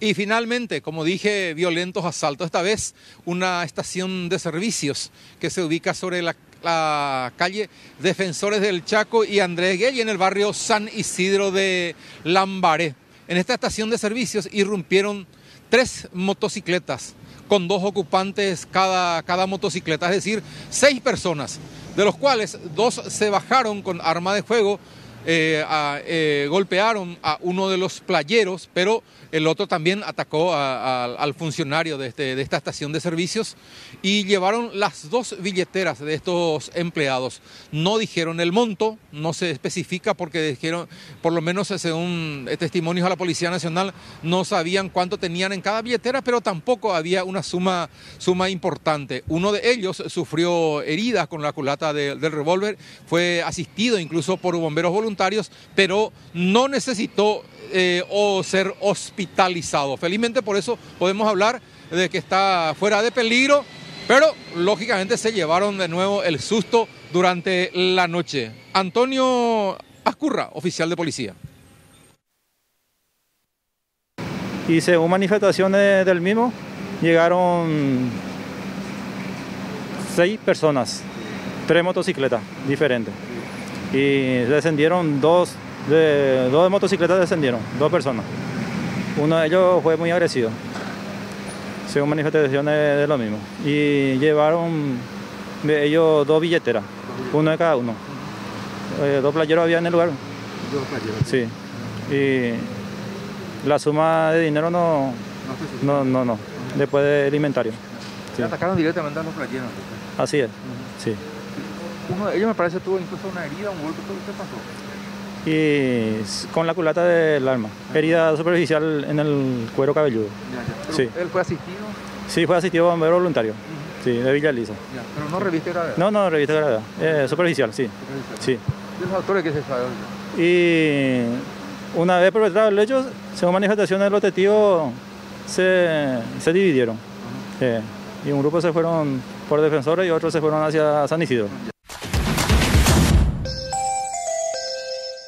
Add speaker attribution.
Speaker 1: Y finalmente, como dije, violentos asaltos, esta vez una estación de servicios que se ubica sobre la, calle Defensores del Chaco y Andrés Guell en el barrio San Isidro de Lambaré. En esta estación de servicios irrumpieron tres motocicletas con dos ocupantes cada, cada motocicleta, es decir, seis personas, de los cuales dos se bajaron con arma de fuego, eh, eh, golpearon a uno de los playeros, pero el otro también atacó al funcionario de, este, de, esta estación de servicios y llevaron las dos billeteras de estos empleados. No dijeron el monto, no se especifica porque dijeron, por lo menos según testimonios a la Policía Nacional, no sabían cuánto tenían en cada billetera, pero tampoco había una suma, importante. Uno de ellos sufrió heridas con la culata de, del revólver, fue asistido incluso por bomberos voluntarios, pero no necesitó eh, o ser hospitalizado. Felizmente por eso podemos hablar de que está fuera de peligro, pero lógicamente se llevaron de nuevo el susto durante la noche. Antonio Ascurra, oficial de policía.
Speaker 2: Y según manifestaciones del mismo, llegaron seis personas, tres motocicletas diferentes. Y descendieron dos de dos motocicletas descendieron, dos personas. Uno de ellos fue muy agresivo, según manifestaciones de lo mismo. Y llevaron de ellos dos billeteras, uno de cada uno. Eh, dos playeros había en el lugar.
Speaker 3: Dos playeros.
Speaker 2: Sí. Y la suma de dinero no, no, no, no, después del inventario.
Speaker 3: Sí. atacaron directamente a los playeros.
Speaker 2: Así es, uh -huh. sí.
Speaker 3: Uno de ellos me parece tuvo incluso una herida, un golpe, ¿qué pasó?
Speaker 2: y con la culata del arma. Herida superficial en el cuero cabelludo.
Speaker 3: Ya, ya. Sí. ¿Él fue asistido?
Speaker 2: Sí, fue asistido a bombero voluntario. Uh -huh. Sí, de Villa Lisa.
Speaker 3: Ya. ¿Pero no reviste gravedad?
Speaker 2: No, no reviste gravedad. Eh, superficial, sí.
Speaker 3: Superficial.
Speaker 2: sí.
Speaker 3: ¿Y los autores qué se sabe?
Speaker 2: Y una vez perpetrado el hecho, según manifestaciones de los testigos, se, se dividieron. Uh -huh. eh, y un grupo se fueron por defensores y otros se fueron hacia San Isidro.